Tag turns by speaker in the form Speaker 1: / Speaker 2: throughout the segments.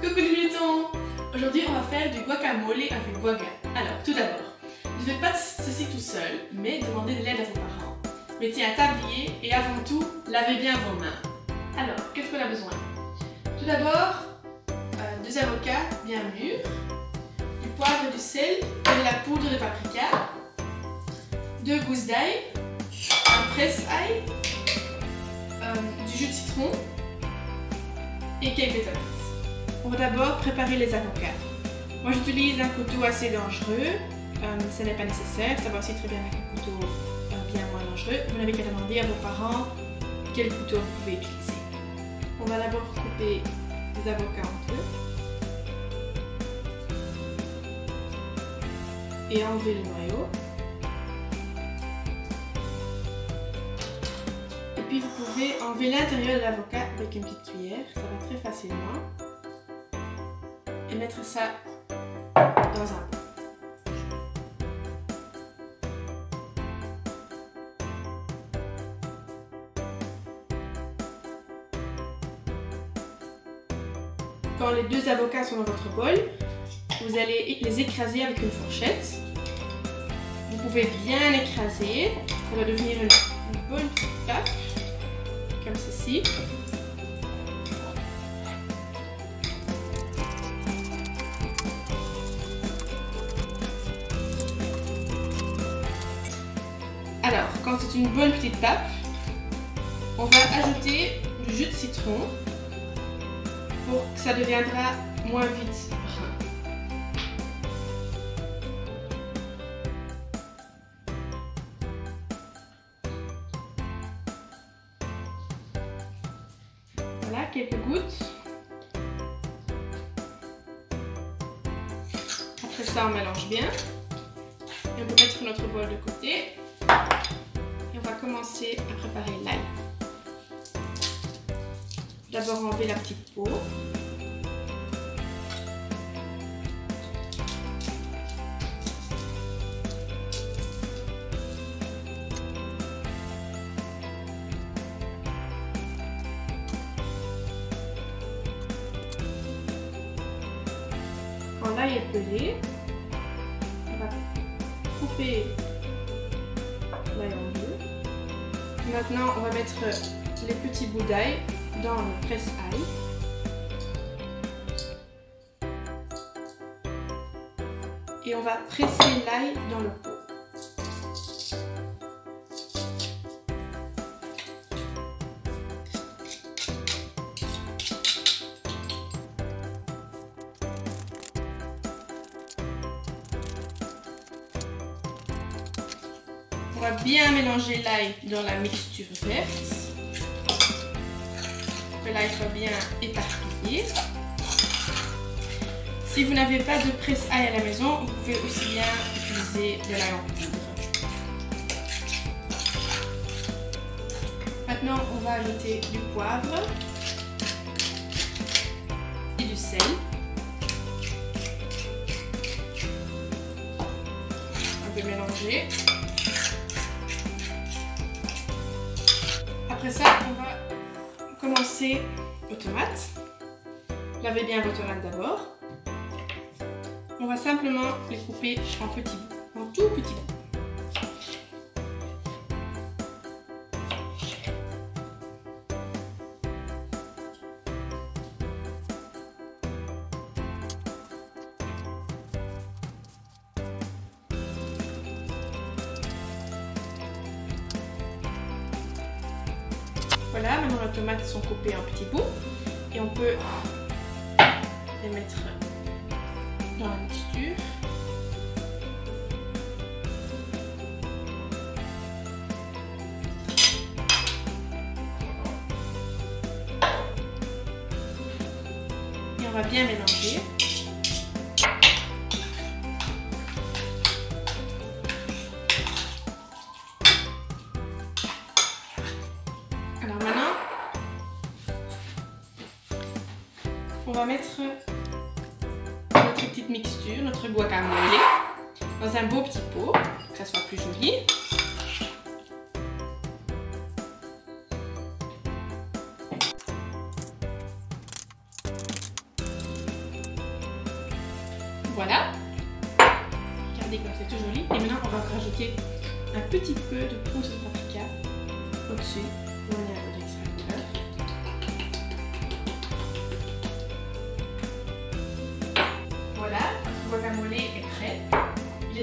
Speaker 1: Coucou les glutons Aujourd'hui on va faire du guacamole avec guaga. Alors tout d'abord, ne faites pas ceci tout seul, mais demandez de l'aide à vos parents. Mettez un tablier et avant tout, lavez bien vos mains. Alors, qu'est-ce qu'on a besoin? Tout d'abord, euh, deux avocats bien mûrs, du poivre du sel, de la poudre de paprika, deux gousses d'ail, un presse-ail, euh, du jus de citron et quelques tomates. On va d'abord préparer les avocats. Moi j'utilise un couteau assez dangereux, euh, ce n'est pas nécessaire, ça va aussi très bien avec un couteau euh, bien moins dangereux. Vous n'avez qu'à demander à vos parents quel couteau vous pouvez utiliser. On va d'abord couper les avocats en deux et enlever le noyau. Et puis vous pouvez enlever l'intérieur de l'avocat avec une petite cuillère, ça va très facilement. Et mettre ça dans un pot. Quand les deux avocats sont dans votre bol, vous allez les écraser avec une fourchette. Vous pouvez bien écraser. Ça va devenir une, une bonne plaque, comme ceci. Alors, quand c'est une bonne petite tape, on va ajouter du jus de citron pour que ça deviendra moins vite brun. Voilà, quelques gouttes. Après ça, on mélange bien. Et on peut mettre notre bol de côté. Va commencer à préparer l'ail. D'abord enlever la petite peau. Quand l'ail est pelé, on va couper Maintenant, on va mettre les petits bouts d'ail dans le presse-ail. Et on va presser l'ail dans le pot. On va bien mélanger l'ail dans la mixture verte que l'ail soit bien éparpillé. Si vous n'avez pas de presse-ail à la maison, vous pouvez aussi bien utiliser de l'ail en poudre. Maintenant, on va ajouter du poivre et du sel. Mélanger. Après ça, on va commencer aux tomates. Lavez bien vos tomates d'abord. On va simplement les couper en petits bouts, en tout petits bouts. Voilà, maintenant les tomates sont coupées en petits bouts et on peut les mettre dans la mixture. Et on va bien mélanger. On va mettre notre petite mixture, notre guacamole, dans un beau petit pot, pour que ça soit plus joli. Voilà. Regardez comme c'est tout joli. Et maintenant, on va rajouter un petit peu de poudre de paprika au-dessus.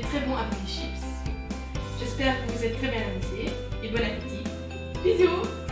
Speaker 1: Très bon avec les chips. J'espère que vous êtes très bien amusés et bon appétit. Bisous